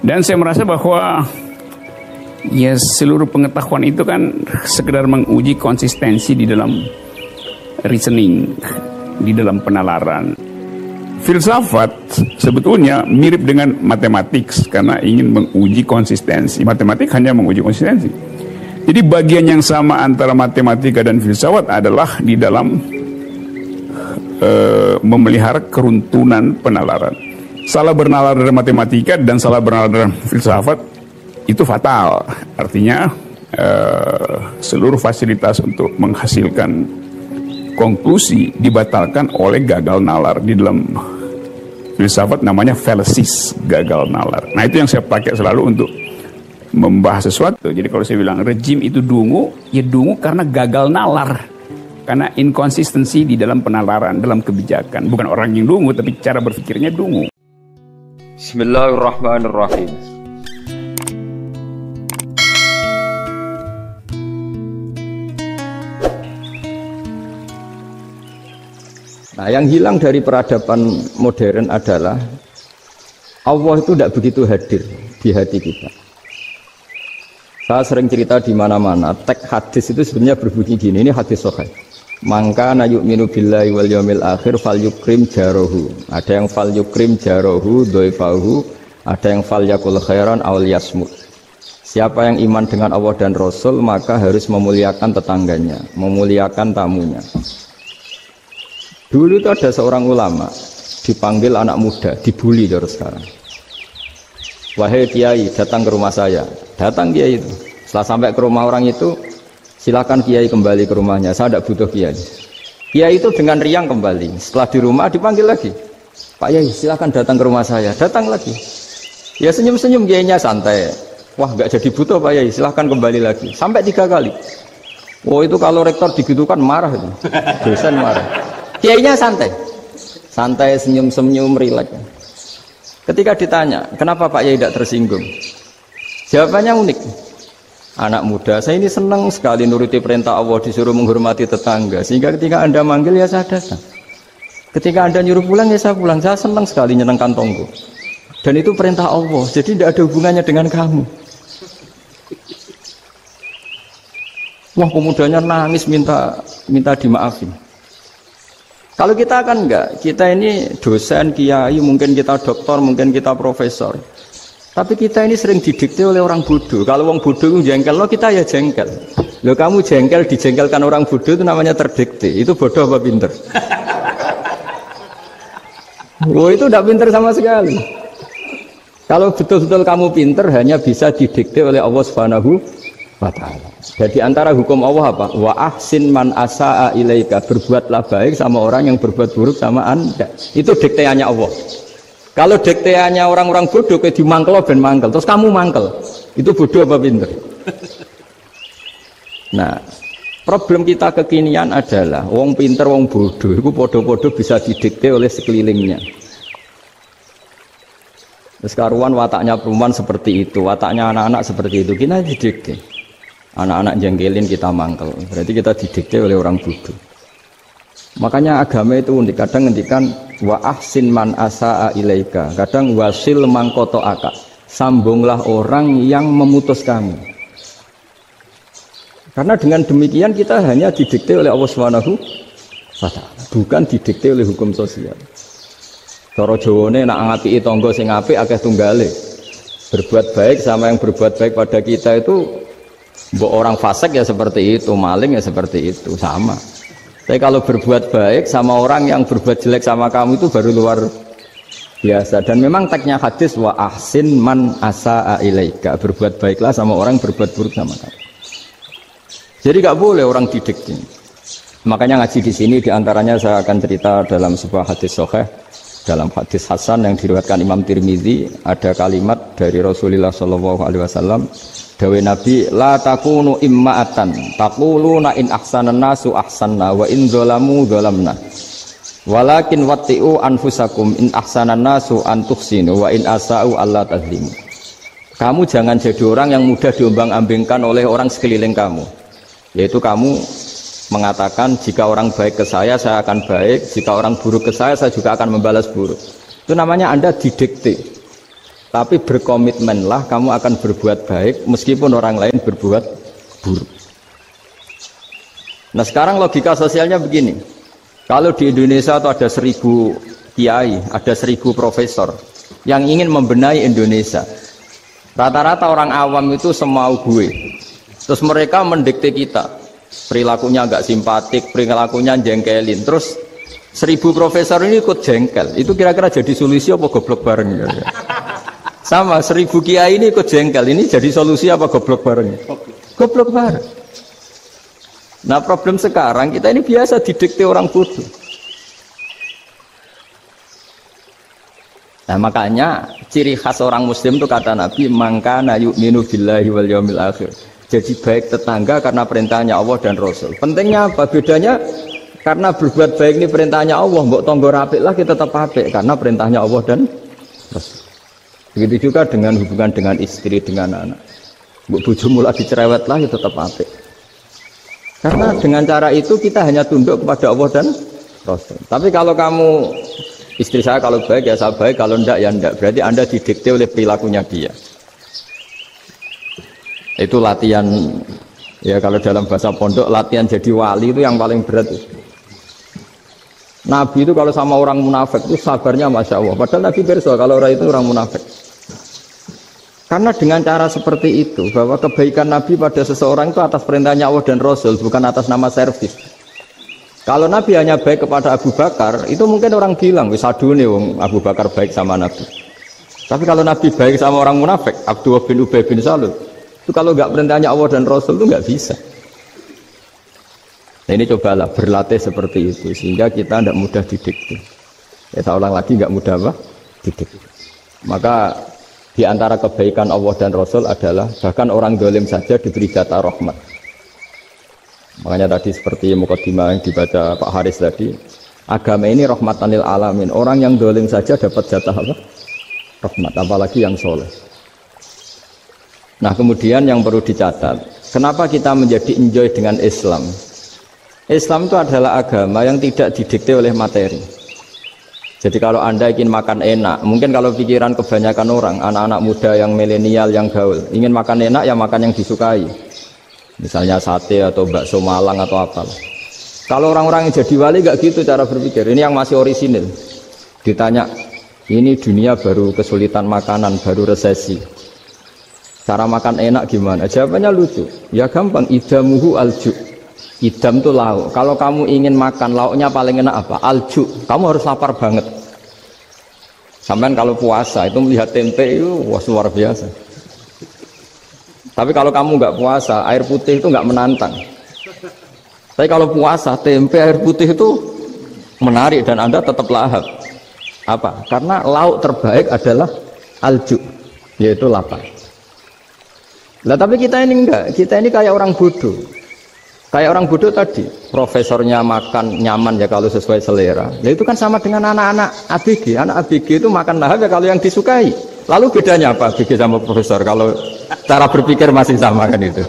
Dan saya merasa bahwa ya seluruh pengetahuan itu kan sekedar menguji konsistensi di dalam reasoning, di dalam penalaran. Filsafat sebetulnya mirip dengan matematik karena ingin menguji konsistensi. Matematik hanya menguji konsistensi. Jadi bagian yang sama antara matematika dan filsafat adalah di dalam uh, memelihara keruntunan penalaran. Salah bernalar dalam matematika dan salah bernalar dalam filsafat itu fatal. Artinya uh, seluruh fasilitas untuk menghasilkan konklusi dibatalkan oleh gagal nalar di dalam filsafat namanya fallacies gagal nalar. Nah itu yang saya pakai selalu untuk membahas sesuatu. Jadi kalau saya bilang rejim itu dungu, ya dungu karena gagal nalar. Karena inkonsistensi di dalam penalaran, dalam kebijakan. Bukan orang yang dungu, tapi cara berpikirnya dungu. Bismillahirrahmanirrahim. Nah, yang hilang dari peradaban modern adalah Allah itu tidak begitu hadir di hati kita. Saya sering cerita di mana-mana, teks hadis itu sebenarnya berbunyi gini, ini hadis sahih. Mangka na yu'minu billahi wal yawmil akhir fal yukrim jarohu. Ada yang fal yukrim jarohu doifahu, ada yang fal yakul khairan awal yasmut. Siapa yang iman dengan Allah dan Rasul maka harus memuliakan tetangganya, memuliakan tamunya. Dulu itu ada seorang ulama dipanggil anak muda, dibully dari sekarang. Wahai kiai, datang ke rumah saya. Datang kiai itu. Setelah sampai ke rumah orang itu, silakan kiai kembali ke rumahnya. Saya tidak butuh kiai. Kiai itu dengan riang kembali. Setelah di rumah dipanggil lagi. Pak Yai, silakan datang ke rumah saya. Datang lagi. Ya senyum-senyum kiainya santai. Wah, nggak jadi butuh Pak Yai, silahkan kembali lagi. Sampai tiga kali. Oh itu kalau rektor digitukan marah itu. Dosen marah. Kiainya santai. Santai senyum-senyum rileks. Ketika ditanya, kenapa Pak Yai tidak tersinggung? Jawabannya unik. Anak muda, saya ini senang sekali nuruti perintah Allah disuruh menghormati tetangga. Sehingga ketika Anda manggil ya saya datang. Ketika Anda nyuruh pulang ya saya pulang. Saya senang sekali nyenangkan tonggo. Dan itu perintah Allah. Jadi tidak ada hubungannya dengan kamu. Wah pemudanya nangis minta minta dimaafin. Kalau kita kan enggak, kita ini dosen, kiai, mungkin kita dokter, mungkin kita profesor. Tapi kita ini sering didikte oleh orang bodoh. Kalau orang bodoh jengkel, lo kita ya jengkel. Lo kamu jengkel, dijengkelkan orang bodoh itu namanya terdikte. Itu bodoh apa pinter? Lo itu tidak pinter sama sekali. Kalau betul-betul kamu pinter, hanya bisa didikte oleh Allah Subhanahu wa taala. Jadi antara hukum Allah apa? Wa ahsin man asaa ilaika. Berbuatlah baik sama orang yang berbuat buruk sama Anda. Itu dikteannya Allah. Kalau dikteannya orang-orang bodoh kayak dimangkel ben mangkel, terus kamu mangkel. Itu bodoh apa pinter? Nah, problem kita kekinian adalah wong pinter, wong bodoh itu bodoh-bodoh bisa didikte oleh sekelilingnya. Terus karuan wataknya perempuan seperti itu, wataknya anak-anak seperti itu, kita didikte. Anak-anak jengkelin kita mangkel. Berarti kita didikte oleh orang bodoh. Makanya agama itu unik. Kadang ngendikan wa ahsin man asaa ilaika. Kadang wasil mangkoto aka. Sambunglah orang yang memutus kamu. Karena dengan demikian kita hanya didikte oleh Allah Subhanahu wa bukan didikte oleh hukum sosial. Cara Jawane nak ngapiki tangga sing apik akeh tunggale. Berbuat baik sama yang berbuat baik pada kita itu Mbok orang fasik ya seperti itu, maling ya seperti itu, sama. Tapi kalau berbuat baik sama orang yang berbuat jelek sama kamu itu baru luar biasa. Dan memang teksnya hadis wa ahsin man asa ilaika. Berbuat baiklah sama orang berbuat buruk sama kamu. Jadi gak boleh orang didikti. Makanya ngaji di sini di antaranya saya akan cerita dalam sebuah hadis soheh dalam hadis Hasan yang diriwayatkan Imam Tirmizi ada kalimat dari Rasulullah Shallallahu Alaihi Wasallam Dawe Nabi la takunu imma'atan taquluna in ahsanan nasu ahsanna wa in zalamu zalamna. Walakin watti'u anfusakum in ahsanan nasu an tuhsinu wa in asa'u Allah tazlimu. Kamu jangan jadi orang yang mudah diombang-ambingkan oleh orang sekeliling kamu. Yaitu kamu mengatakan jika orang baik ke saya saya akan baik. Jika orang buruk ke saya saya juga akan membalas buruk. Itu namanya anda didikte Tapi berkomitmenlah kamu akan berbuat baik meskipun orang lain berbuat buruk. Nah sekarang logika sosialnya begini. Kalau di Indonesia itu ada seribu kiai, ada seribu profesor yang ingin membenahi Indonesia. Rata-rata orang awam itu semau gue. Terus mereka mendikte kita. Perilakunya agak simpatik, perilakunya jengkelin. Terus seribu profesor ini ikut jengkel. Itu kira-kira jadi solusi apa goblok bareng? Ya? Sama seribu kiai ini ikut jengkel. Ini jadi solusi apa goblok bareng? Goblok bareng. Nah problem sekarang kita ini biasa didikte orang bodoh. Nah makanya ciri khas orang muslim itu kata Nabi mangkana yu'minu billahi wal yawmil akhir. Jadi baik tetangga karena perintahnya Allah dan Rasul. Pentingnya apa? Bedanya karena berbuat baik ini perintahnya Allah, mbok tonggo rapik lah kita tetap apik karena perintahnya Allah dan Rasul. Begitu juga dengan hubungan dengan istri, dengan anak. Bu bojomu lagi cerewet lah, ya tetap apik. Karena dengan cara itu kita hanya tunduk kepada Allah dan Rasul. Tapi kalau kamu istri saya kalau baik ya saya baik, kalau enggak ya enggak. Berarti Anda didikte oleh perilakunya dia. Itu latihan ya kalau dalam bahasa pondok latihan jadi wali itu yang paling berat. Nabi itu kalau sama orang munafik itu sabarnya masya Allah. Padahal Nabi berso kalau orang itu orang munafik. Karena dengan cara seperti itu, bahwa kebaikan Nabi pada seseorang itu atas perintahnya Allah dan Rasul, bukan atas nama servis. Kalau Nabi hanya baik kepada Abu Bakar, itu mungkin orang bilang, wis wong Abu Bakar baik sama Nabi. Tapi kalau Nabi baik sama orang munafik, Abdullah bin Ubay bin Salul, itu kalau nggak perintahnya Allah dan Rasul itu nggak bisa. Nah ini cobalah berlatih seperti itu, sehingga kita tidak mudah. Ya, saya ulang lagi nggak mudah apa? Didikte. Maka di antara kebaikan Allah dan Rasul adalah bahkan orang dolim saja diberi jatah rahmat. Makanya tadi seperti mukadimah yang dibaca Pak Haris tadi, agama ini rahmatanil alamin. Orang yang dolim saja dapat jatah apa? Rahmat, apalagi yang soleh. Nah kemudian yang perlu dicatat, kenapa kita menjadi enjoy dengan Islam? Islam itu adalah agama yang tidak didikte oleh materi. Jadi kalau Anda ingin makan enak, mungkin kalau pikiran kebanyakan orang, anak-anak muda yang milenial, yang gaul, ingin makan enak ya makan yang disukai. Misalnya sate atau bakso Malang atau apa. Kalau orang-orang yang jadi wali gak gitu cara berpikir. Ini yang masih orisinil. Ditanya, ini dunia baru kesulitan makanan, baru resesi. Cara makan enak gimana? Jawabannya lucu. Ya gampang, idamuhu alju Idam tuh lauk. Kalau kamu ingin makan lauknya paling enak apa? Alju. Kamu harus lapar banget. Sampai kalau puasa itu melihat tempe itu wah luar biasa. Tapi kalau kamu nggak puasa, air putih itu nggak menantang. Tapi kalau puasa, tempe air putih itu menarik dan anda tetap lahap. Apa? Karena lauk terbaik adalah alju, yaitu lapar. Nah tapi kita ini enggak, kita ini kayak orang bodoh. Kayak orang bodoh tadi, profesornya makan nyaman ya kalau sesuai selera. Nah itu kan sama dengan anak-anak ABG. Anak ABG itu makan lahap ya kalau yang disukai. Lalu bedanya apa ABG sama profesor? Kalau cara berpikir masih sama kan itu.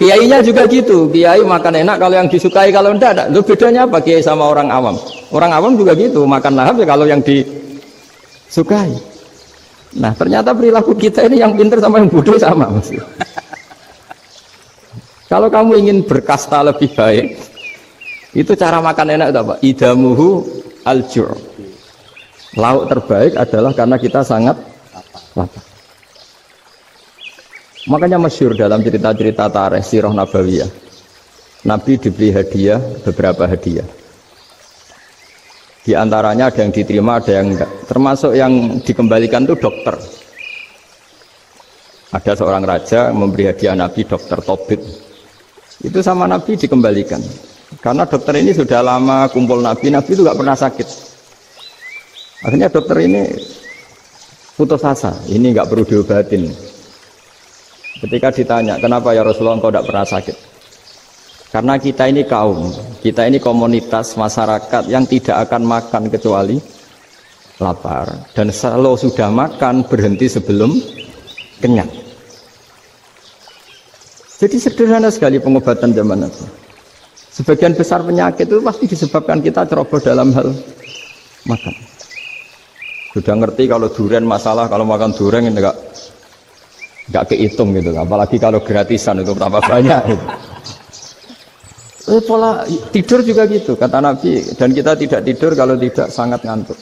Kiainya juga gitu. Kiai makan enak kalau yang disukai, kalau enggak, enggak. Lalu bedanya apa kiai sama orang awam? Orang awam juga gitu, makan lahap ya kalau yang disukai. Nah ternyata perilaku kita ini yang pinter sama yang bodoh sama maksudnya. Kalau kamu ingin berkasta lebih baik, itu cara makan enak itu apa? Idamuhu aljur. Lauk terbaik adalah karena kita sangat lapar. Makanya masyur dalam cerita-cerita tarikh sirah nabawiyah. Nabi diberi hadiah, beberapa hadiah. Di antaranya ada yang diterima, ada yang enggak. Termasuk yang dikembalikan itu dokter. Ada seorang raja memberi hadiah Nabi dokter Tobit itu sama Nabi dikembalikan. Karena dokter ini sudah lama kumpul Nabi, Nabi itu gak pernah sakit. Akhirnya dokter ini putus asa, ini nggak perlu diobatin. Ketika ditanya, kenapa ya Rasulullah engkau tidak pernah sakit? Karena kita ini kaum, kita ini komunitas masyarakat yang tidak akan makan kecuali lapar. Dan kalau sudah makan berhenti sebelum kenyang. Jadi sederhana sekali pengobatan zaman itu. Sebagian besar penyakit itu pasti disebabkan kita ceroboh dalam hal makan. Sudah ngerti kalau durian masalah, kalau makan durian enggak enggak kehitung gitu. Apalagi kalau gratisan itu tambah banyak. Gitu. Eh, pola tidur juga gitu kata Nabi dan kita tidak tidur kalau tidak sangat ngantuk.